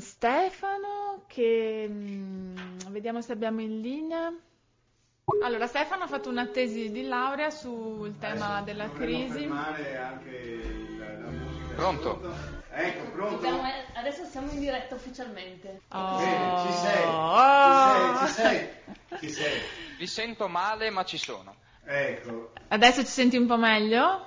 Stefano che mm, vediamo se abbiamo in linea. Allora, Stefano ha fatto una tesi di laurea sul tema Adesso della crisi. anche il- la musica Pronto? Ecco, pronto? Dobbiamo- Adesso siamo in diretta ufficialmente. Oh. Bene, ci sei, ci sei, ci sei, ci sei. Vi sento male, ma ci sono. Ecco, Adesso ci senti un po' meglio?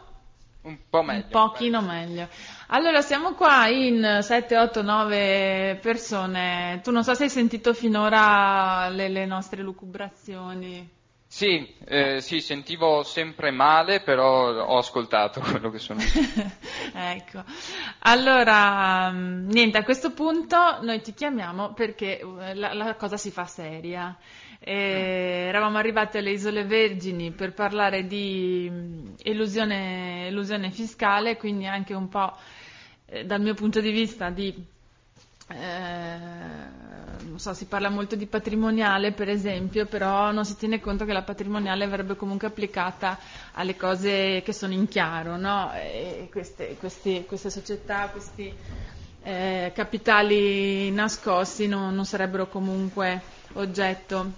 Un po' meglio. Un pochino meglio. Allora, siamo qua in 7, 8, 9 persone. Tu non so se hai sentito finora le, le nostre lucubrazioni. Sì, eh, sì, sentivo sempre male, però ho ascoltato quello che sono. ecco, allora, mm, niente, a questo punto noi ti chiamiamo perché eh, la, la cosa si fa seria. Eh, eravamo arrivati alle Isole Vergini per parlare di mm, elusione, elusione fiscale, quindi anche un po' eh, dal mio punto di vista di eh, non so, si parla molto di patrimoniale per esempio, però non si tiene conto che la patrimoniale verrebbe comunque applicata alle cose che sono in chiaro, no? E queste, questi- queste società, questi eh, capitali nascosti non, non sarebbero comunque oggetto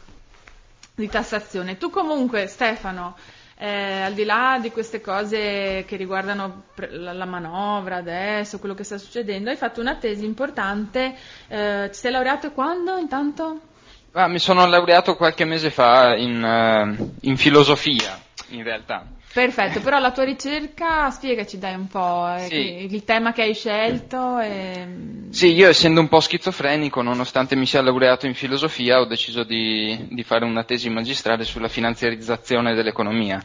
di tassazione. Tu comunque, Stefano, eh, al di là di queste cose che riguardano la manovra adesso, quello che sta succedendo, hai fatto una tesi importante, eh, ti sei laureato quando intanto? Ah, mi sono laureato qualche mese fa in, eh, in filosofia, in realtà. Perfetto, però la tua ricerca, spiegaci dai un po' eh, Sì. il tema che hai scelto. E... Sì, io essendo un po' schizofrenico, nonostante mi sia laureato in filosofia, ho deciso di, di fare una tesi magistrale sulla finanziarizzazione dell'economia.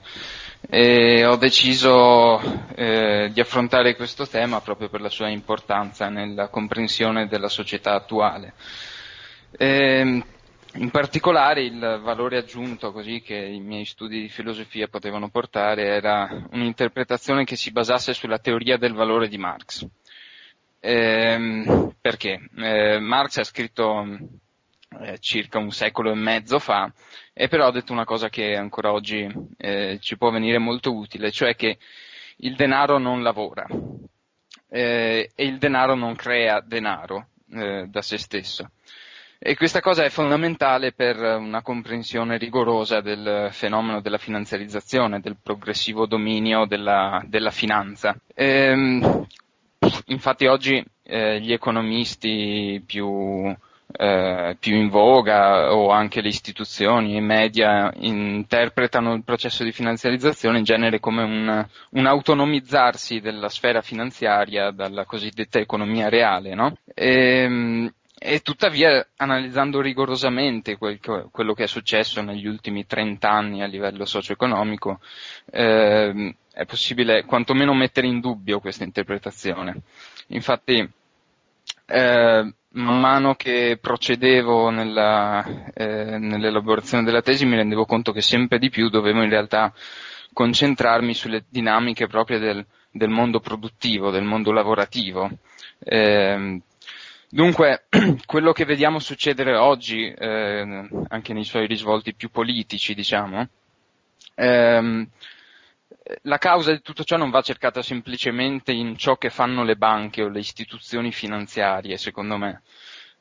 E ho deciso eh, di affrontare questo tema proprio per la sua importanza nella comprensione della società attuale. Ehm, in particolare il valore aggiunto che i miei studi di filosofia potevano portare era un'interpretazione che si basasse sulla teoria del valore di Marx. Ehm, perché? Eh, Marx ha scritto eh, circa un secolo e mezzo fa e però ha detto una cosa che ancora oggi eh, ci può venire molto utile, cioè che il denaro non lavora eh, e il denaro non crea denaro eh, da se stesso. E questa cosa è fondamentale per una comprensione rigorosa del fenomeno della finanziarizzazione, del progressivo dominio della, della finanza. Ehm, infatti oggi eh, gli economisti più, eh, più in voga o anche le istituzioni, i media interpretano il processo di finanziarizzazione in genere come un, un autonomizzarsi della sfera finanziaria dalla cosiddetta economia reale, no? Ehm, e tuttavia, analizzando rigorosamente quel che- quello che è successo negli ultimi 30 anni a livello socio-economico, ehm, è possibile quantomeno mettere in dubbio questa interpretazione. Infatti, eh, man mano che procedevo nella, eh, nell'elaborazione della tesi mi rendevo conto che sempre di più dovevo in realtà concentrarmi sulle dinamiche proprie del, del mondo produttivo, del mondo lavorativo. Ehm, Dunque, quello che vediamo succedere oggi, eh, anche nei suoi risvolti più politici, diciamo, ehm, la causa di tutto ciò non va cercata semplicemente in ciò che fanno le banche o le istituzioni finanziarie, secondo me,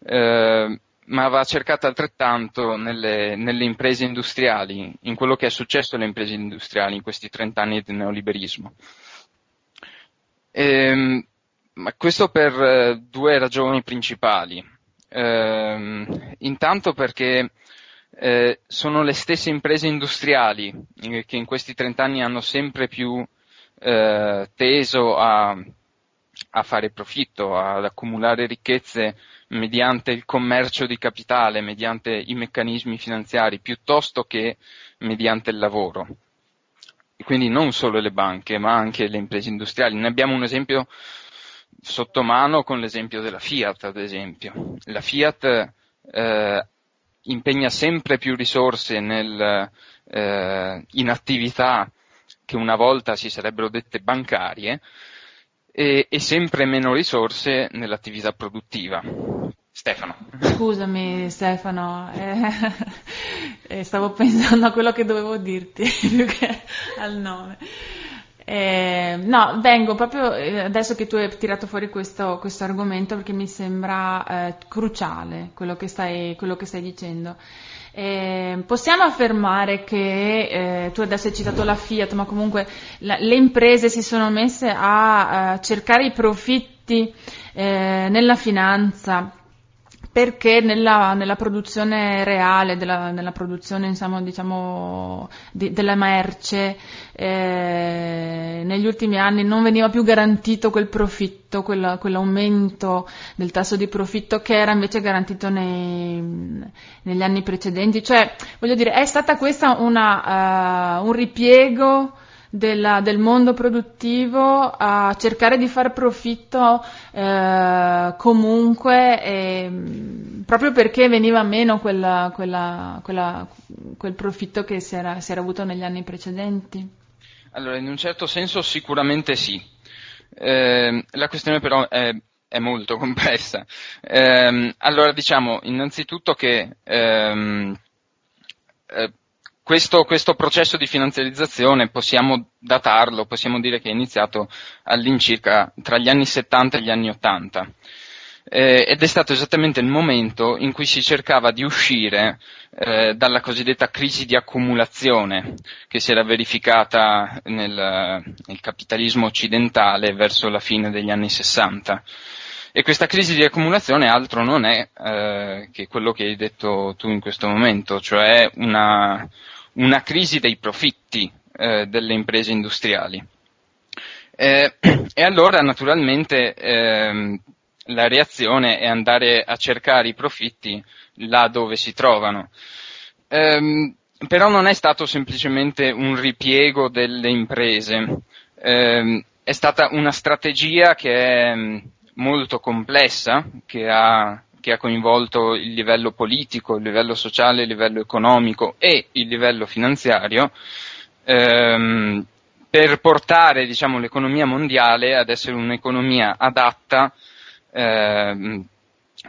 eh, ma va cercata altrettanto nelle, nelle imprese industriali, in quello che è successo alle imprese industriali in questi 30 anni di neoliberismo. Ehm, ma questo per eh, due ragioni principali. Ehm, intanto perché eh, sono le stesse imprese industriali eh, che in questi 30 anni hanno sempre più eh, teso a, a fare profitto, ad accumulare ricchezze mediante il commercio di capitale, mediante i meccanismi finanziari, piuttosto che mediante il lavoro. Quindi non solo le banche, ma anche le imprese industriali. Ne abbiamo un esempio sotto mano con l'esempio della Fiat, ad esempio. La Fiat eh, impegna sempre più risorse nel, eh, in attività che una volta si sarebbero dette bancarie e, e sempre meno risorse nell'attività produttiva. Stefano. Scusami Stefano, eh, eh, stavo pensando a quello che dovevo dirti più che al nome. Eh, no, vengo proprio eh, adesso che tu hai tirato fuori questo, questo argomento perché mi sembra eh, cruciale quello che stai, quello che stai dicendo. Eh, possiamo affermare che eh, tu adesso hai citato la Fiat, ma comunque la, le imprese si sono messe a, a cercare i profitti eh, nella finanza perché nella, nella, produzione reale, della, nella produzione insomma, diciamo, di, della merce, eh, negli ultimi anni non veniva più garantito quel profitto, quella, quell'aumento del tasso di profitto che era invece garantito nei, negli anni precedenti. Cioè, voglio dire, è stata questa una, uh, un ripiego della, del mondo produttivo a cercare di fare profitto eh, comunque e, proprio perché veniva meno quella, quella, quella, quel profitto che si era, si era, avuto negli anni precedenti? Allora, in un certo senso sicuramente sì. Eh, la questione però è, è molto complessa. Eh, allora, diciamo innanzitutto che ehm, eh, questo, questo, processo di finanziarizzazione possiamo datarlo, possiamo dire che è iniziato all'incirca tra gli anni 70 e gli anni 80. Eh, ed è stato esattamente il momento in cui si cercava di uscire eh, dalla cosiddetta crisi di accumulazione che si era verificata nel, nel capitalismo occidentale verso la fine degli anni 60. E questa crisi di accumulazione altro non è eh, che quello che hai detto tu in questo momento, cioè una, una crisi dei profitti eh, delle imprese industriali. Eh, e allora naturalmente ehm, la reazione è andare a cercare i profitti là dove si trovano. Ehm, però non è stato semplicemente un ripiego delle imprese, ehm, è stata una strategia che è mm, molto complessa, che ha che ha coinvolto il livello politico, il livello sociale, il livello economico e il livello finanziario, ehm, per portare diciamo, l'economia mondiale ad essere un'economia adatta ehm,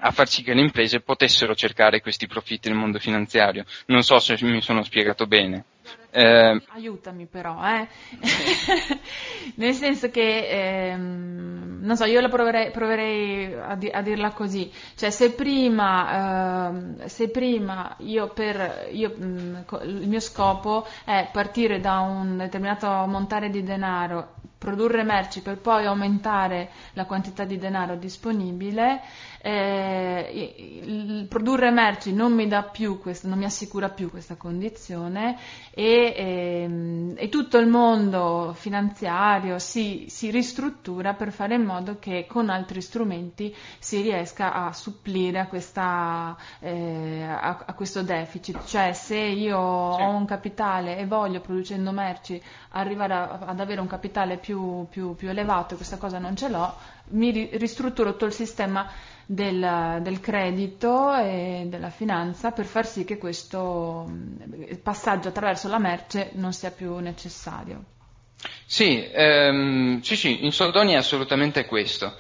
a far sì che le imprese potessero cercare questi profitti nel mondo finanziario. Non so se mi sono spiegato bene. Eh, Aiutami però, eh? nel senso che, ehm, non so, io la proverei, proverei a, di, a, dirla così, cioè se prima, ehm, se prima io per, io, mh, mm, il mio scopo è partire da un determinato montare di denaro, produrre merci per poi aumentare la quantità di denaro disponibile, eh, produrre merci non mi dà più questo, non mi assicura più questa condizione e, ehm, e tutto il mondo finanziario si, si, ristruttura per fare in modo che con altri strumenti si riesca a supplire a, questa, eh, a, a questo deficit. Cioè se io sì. ho un capitale e voglio producendo merci arrivare a, ad avere un capitale più, più, più elevato e questa cosa non ce l'ho, mi ristrutturo tutto il sistema del, del, credito e della finanza per far sì che questo mm, passaggio attraverso la merce non sia più necessario. Sì, ehm, sì, sì, in soldoni è assolutamente questo.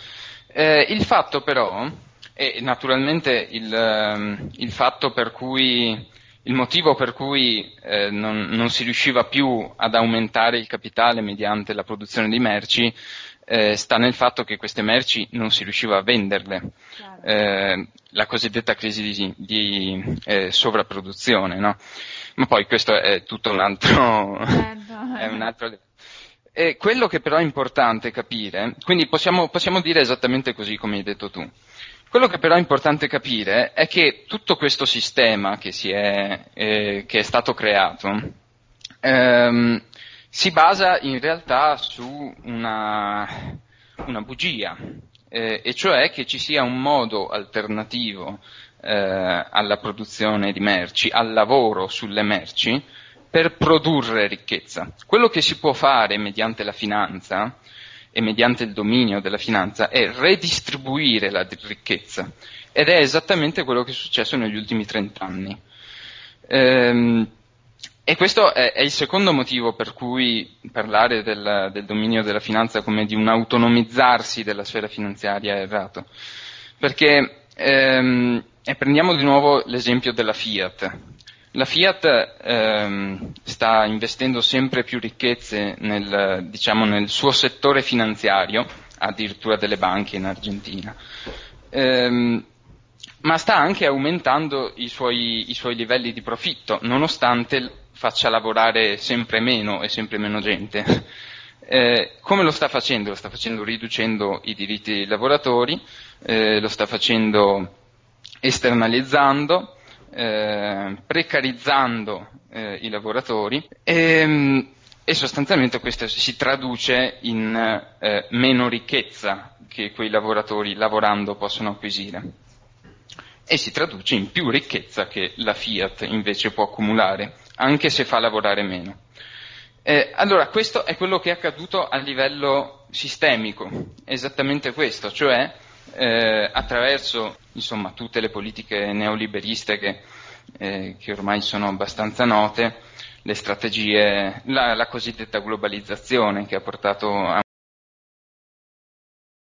Eh, il fatto però, e naturalmente il, ehm, il, fatto per cui, il motivo per cui eh, non, non si riusciva più ad aumentare il capitale mediante la produzione di merci, eh, sta nel fatto che queste merci non si riusciva a venderle, eh, la cosiddetta crisi di, di eh, sovrapproduzione, no? Ma poi questo è tutto un altro... Certo. è un altro e quello che però è importante capire, quindi possiamo, possiamo dire esattamente così come hai detto tu, quello che però è importante capire è che tutto questo sistema che, è, eh, che è, stato creato ehm, si basa in realtà su una, una bugia, eh, e cioè che ci sia un modo alternativo eh, alla produzione di merci, al lavoro sulle merci, per produrre ricchezza. Quello che si può fare mediante la finanza e mediante il dominio della finanza è redistribuire la ricchezza ed è esattamente quello che è successo negli ultimi trent'anni. Ehm, e questo è, è, il secondo motivo per cui parlare del, del, dominio della finanza come di un autonomizzarsi della sfera finanziaria è errato. Perché, ehm, e prendiamo di nuovo l'esempio della Fiat. La Fiat ehm, sta investendo sempre più ricchezze nel, diciamo, nel, suo settore finanziario, addirittura delle banche in Argentina, ehm, ma sta anche aumentando i suoi, i suoi livelli di profitto, nonostante faccia lavorare sempre meno e sempre meno gente. Eh, come lo sta facendo? Lo sta facendo riducendo i diritti dei lavoratori, eh, lo sta facendo esternalizzando, eh, precarizzando eh, i lavoratori e, ehm, e, sostanzialmente questo si traduce in eh, meno ricchezza che quei lavoratori lavorando possono acquisire e si traduce in più ricchezza che la Fiat invece può accumulare, anche se fa lavorare meno. Eh, allora, questo è quello che è accaduto a livello sistemico, esattamente questo, cioè eh, attraverso insomma, tutte le politiche neoliberiste che, eh, che, ormai sono abbastanza note, le strategie, la, la cosiddetta globalizzazione che ha portato a